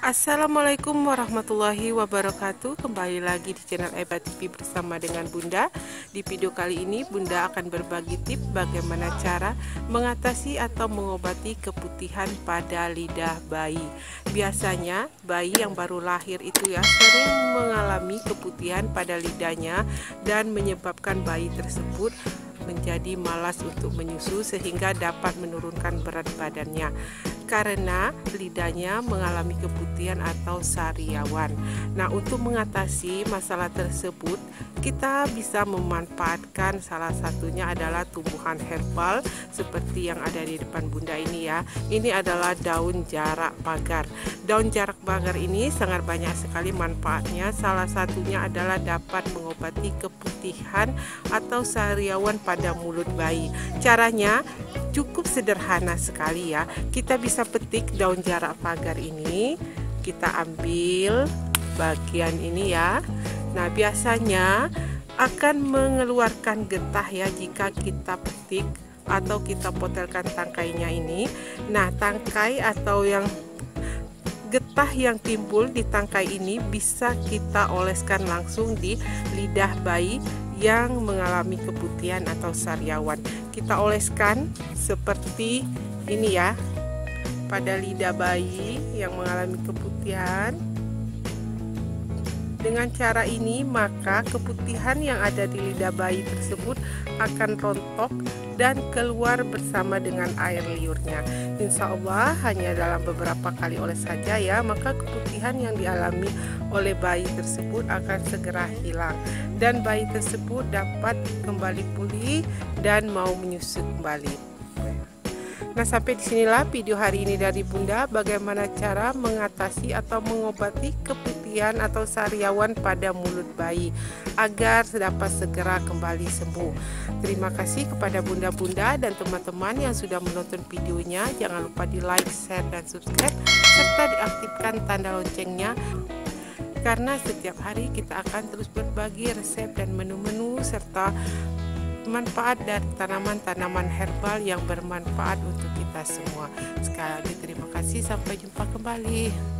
Assalamualaikum warahmatullahi wabarakatuh. Kembali lagi di channel Eba TV bersama dengan Bunda. Di video kali ini Bunda akan berbagi tips bagaimana cara mengatasi atau mengobati keputihan pada lidah bayi. Biasanya bayi yang baru lahir itu ya sering mengalami keputihan pada lidahnya Dan menyebabkan bayi tersebut menjadi malas untuk menyusu sehingga dapat menurunkan berat badannya karena lidahnya mengalami keputihan atau sariawan. Nah, untuk mengatasi masalah tersebut, kita bisa memanfaatkan salah satunya adalah tumbuhan herbal seperti yang ada di depan Bunda ini ya. Ini adalah daun jarak pagar. Daun jarak pagar ini sangat banyak sekali manfaatnya. Salah satunya adalah dapat mengobati keputihan atau sariawan pada mulut bayi. Caranya cukup sederhana sekali ya. Kita bisa petik daun jarak pagar ini, kita ambil bagian ini ya. Nah, biasanya akan mengeluarkan getah ya jika kita petik atau kita potelkan tangkainya ini. Nah, tangkai atau yang getah yang timbul di tangkai ini bisa kita oleskan langsung di lidah bayi yang mengalami keputihan atau sariawan. Kita oleskan seperti ini ya pada lidah bayi yang mengalami keputihan. Dengan cara ini, maka keputihan yang ada di lidah bayi tersebut akan rontok dan keluar bersama dengan air liurnya. Insya Allah hanya dalam beberapa kali oleh saja ya, maka keputihan yang dialami oleh bayi tersebut akan segera hilang dan bayi tersebut dapat kembali pulih dan mau menyusu kembali. Nah sampai di sinilah video hari ini dari Bunda Bagaimana cara mengatasi atau mengobati keputihan atau sariawan pada mulut bayi Agar dapat segera kembali sembuh. Terima kasih kepada bunda-bunda dan teman-teman yang sudah menonton videonya. Jangan lupa di like, share, dan subscribe Serta diaktifkan tanda loncengnya karena setiap hari kita akan terus berbagi resep dan menu-menu serta manfaat dari tanaman-tanaman herbal yang bermanfaat untuk kita semua. Sekali lagi terima kasih, sampai jumpa kembali.